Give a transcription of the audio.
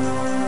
Bye.